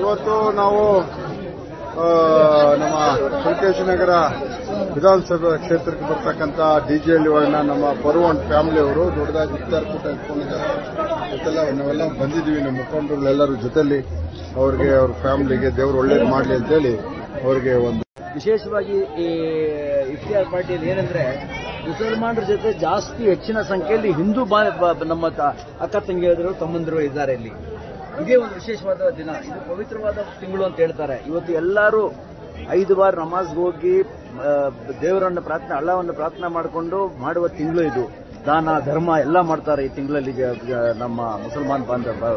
ಇವತ್ತು ನಾವು ನಮ್ಮ ಸುಲ್ಕೇಶ್ ನಗರ ವಿಧಾನಸಭಾ ಕ್ಷೇತ್ರಕ್ಕೆ ಬರ್ತಕ್ಕಂಥ ಒಳನ ನಮ್ಮ ಪರ್ವನ್ ಫ್ಯಾಮಿಲಿ ಅವರು ದೊಡ್ಡದಾಗಿ ಇಫ್ತಾರ್ ಕೂಟ ಇಟ್ಕೊಂಡಿದ್ದಾರೆ. ಇವತ್ತೆಲ್ಲ ನಾವೆಲ್ಲ ಬಂದಿದ್ದೀವಿ, ನಮ್ಮ ಮುಖಂಡರುಗಳೆಲ್ಲರೂ ಜೊತೆಲಿ. ಅವ್ರಿಗೆ ಅವ್ರ ಫ್ಯಾಮಿಲಿಗೆ ದೇವರು ಒಳ್ಳೇದು ಮಾಡಲಿ ಅಂತೇಳಿ ಅವ್ರಿಗೆ ಒಂದು ವಿಶೇಷವಾಗಿ ಈ ಇಫ್ತಿಯಾರ್ ಪಾರ್ಟಿಯಲ್ಲಿ ಏನಂದ್ರೆ ಮುಸಲ್ಮಾನರ ಜೊತೆ ಜಾಸ್ತಿ ಹೆಚ್ಚಿನ ಸಂಖ್ಯೆಯಲ್ಲಿ ಹಿಂದೂ ನಮ್ಮ ಅಕ್ಕ ತಂಗಿಯರು, ತಮ್ಮಂದಿರು ಇದ್ದಾರೆ ಇಲ್ಲಿ. ಇದೇ ಒಂದು ವಿಶೇಷವಾದ ದಿನ. ಇದು ಪವಿತ್ರವಾದ ತಿಂಗಳು ಅಂತ ಹೇಳ್ತಾರೆ. ಇವತ್ತು ಎಲ್ಲರೂ ಐದು ಬಾರ್ ನಮಾಜ್ಗೆ ಹೋಗಿ ದೇವರನ್ನು ಪ್ರಾರ್ಥನೆ ಅಳ್ಳವನ್ನು ಪ್ರಾರ್ಥನೆ ಮಾಡಿಕೊಂಡು ಮಾಡುವ ತಿಂಗಳು ಇದು. ದಾನ, ಧರ್ಮ ಎಲ್ಲ ಮಾಡ್ತಾರೆ ಈ ತಿಂಗಳಲ್ಲಿ ನಮ್ಮ ಮುಸಲ್ಮಾನ್ ಬಾಂಧವ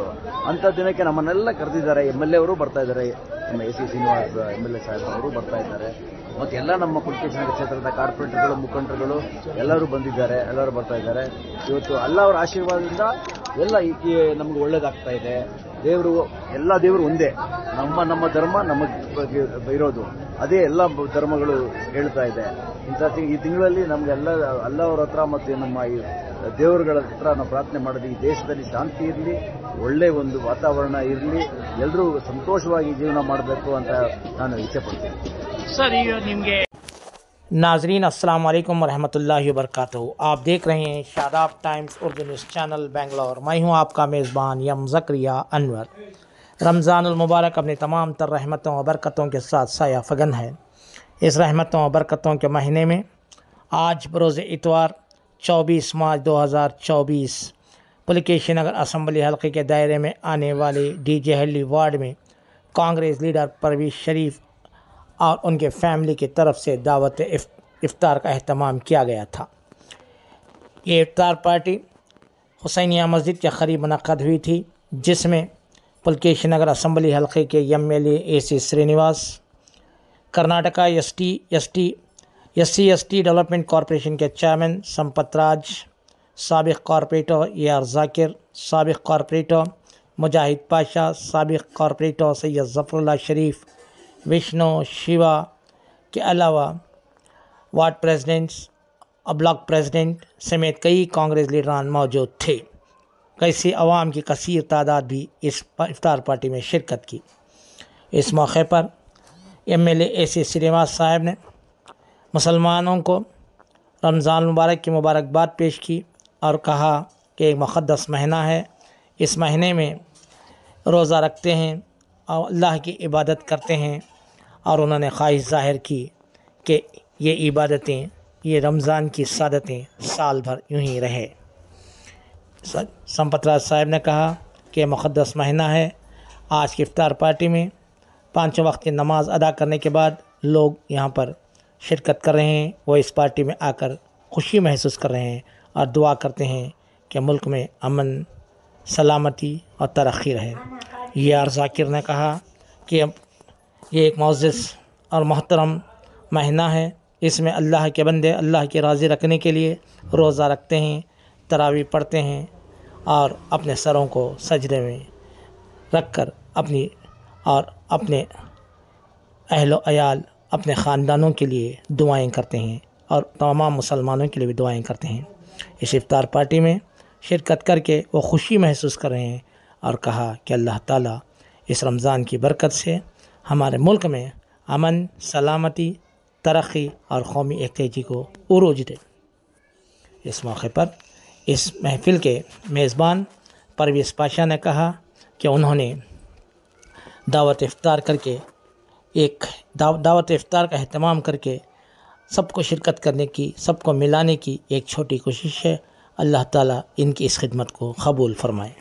ಅಂತ ದಿನಕ್ಕೆ ನಮ್ಮನ್ನೆಲ್ಲ ಕರೆದಿದ್ದಾರೆ. ಎಂ ಎಲ್ ಎ ಅವರು ಬರ್ತಾ ಇದ್ದಾರೆ. ನಮ್ಮ A C Srinivas, M L A Saheb ಅವರು ಬರ್ತಾ ಇದ್ದಾರೆ. ಮತ್ತೆ ಎಲ್ಲ ನಮ್ಮ ನಗರ ಕ್ಷೇತ್ರದ ಕಾರ್ಪೊರೇಟರ್ಗಳು, ಮುಖಂಡರುಗಳು ಎಲ್ಲರೂ ಬಂದಿದ್ದಾರೆ. ಎಲ್ಲರೂ ಬರ್ತಾ ಇದ್ದಾರೆ. ಇವತ್ತು ಅಲ್ಲ ಅವರ ಆಶೀರ್ವಾದದಿಂದ ಎಲ್ಲ ಈ, ನಮ್ಗೆ ಒಳ್ಳೇದಾಗ್ತಾ ಇದೆ. ದೇವರು ಎಲ್ಲ ದೇವರು ಒಂದೇ. ನಮ್ಮ ನಮ್ಮ ಧರ್ಮ ನಮಗೆ ಇರೋದು. ಅದೇ ಎಲ್ಲ ಧರ್ಮಗಳು ಹೇಳ್ತಾ ಇದೆ. ಇಂಥ ಈ ತಿಂಗಳಲ್ಲಿ ನಮ್ಗೆಲ್ಲ ಅಲ್ಲ ಅಲ್ಲವರ ಹತ್ರ ಮತ್ತು ನಮ್ಮ ಈ ದೇವರುಗಳ ಹತ್ರ ನಾವು ಪ್ರಾರ್ಥನೆ ಮಾಡೋದು. ಈ ದೇಶದಲ್ಲಿ ಶಾಂತಿ ಇರಲಿ, ಒಳ್ಳೆ ಒಂದು ವಾತಾವರಣ ಇರಲಿ ಎಲ್ಲರೂ ಸಂತೋಷವಾಗಿ ಜೀವನ ಮಾಡಬೇಕು ಅಂತ ನಾನು ಇಚ್ಛೆ ಪಡ್ತೀನಿ. ಸರ್, ಈಗ ನಿಮಗೆ नाजरीन, अस्सलाम वालेकुम वरहमतुल्लाहि वबरकातुहू। आप देख रहे हैं Shadab Times Urdu news channel, Bangalore. मैं हूँ आपका मेज़बान यम ज़करिया अनवर। रमज़ानुल मुबारक अपनी तमाम तर रहमतों और बरकतों के साथ साया फगन है। इस रहमतों और बरकतों के महीने में आज बरोज़ इतवार 24 मार्च दो हज़ार 2024 पुलिकेश नगर असम्बली हल्के के दायरे में आने वाले डी जे हल्ली वार्ड में कांग्रेस लीडर परवीज शरीफ और उनके फैमिली की तरफ़ से दावत इफ़, इफ्तार का अहतमाम किया गया था। ये इफ्तार पार्टी हुसैनिया मस्जिद के करीब मनक़द हुई थी जिसमें पुलकेश नगर असम्बली हल्के के M L A C Srinivas Karnataka S T S T S C S T development corporation के चेयरमैन संपत राज सबक कॉरपोरेटर ए आर जाकिर सबक कॉरपोरेटर मुजाहिद पाशा सबक कॉरपोरेटर सैयद ज़फ़रुल्ला शरीफ विष्णु, शिवा के अलावा वार्ड प्रेसिडेंट्स और ब्लॉक प्रेसिडेंट समेत कई कांग्रेस लीडरान मौजूद थे। कैसी आवाम की कसीर तादाद भी इस इफ्तार पार्टी में शिरकत की। इस मौके पर M L A C Srinivas साहब ने मुसलमानों को रमज़ान मुबारक की मुबारकबाद पेश की और कहा कि एक मुक़द्दस महीना है। इस महीने में रोज़ा रखते हैं। अल्लाह की इबादत करते हैं और उन्होंने ख्वाहिश ज़ाहिर की कि ये इबादतें, ये रमज़ान की सादतें साल भर यूँ ही रहे। स- संपत राज साहब ने कहा कि ये मुक़द्दस महीना है। आज की इफ्तार पार्टी में पाँचों वक्त की नमाज़ अदा करने के बाद लोग यहाँ पर शिरकत कर रहे हैं। वो इस पार्टी में आकर खुशी महसूस कर रहे हैं और दुआ करते हैं कि मुल्क में अमन, सलामती और तरक्की रहे। ये आर जाकिर ने कहा कि अब ये एक मोज़ और मोहतरम महीना है। इसमें अल्लाह के बंदे अल्लाह के राज़ी रखने के लिए रोज़ा रखते हैं, तरावी पढ़ते हैं और अपने सरों को सजरे में रख कर अपनी और अपने अहलो अयाल, अपने ख़ानदानों के लिए दुआएँ करते हैं और तमाम मुसलमानों के लिए भी दुआएँ करते हैं। इस इफ्तार पार्टी में शिरकत करके वो खुशी महसूस कर रहे हैं और कहा कि अल्लाह ताला इस रमज़ान की बरकत से हमारे मुल्क में अमन सलामती तरक्की और कौमी एकतेजी को उरूज दे। इस मौके पर इस महफ़िल के मेज़बान परवेज़ पाशा ने कहा कि उन्होंने दावत इफ्तार करके एक दाव, दावत इफ्तार का अहतमाम करके सबको शिरकत करने की सबको मिलाने की एक छोटी कोशिश है। अल्लाह ताला इनकी इस खिदमत को कबूल फरमाए।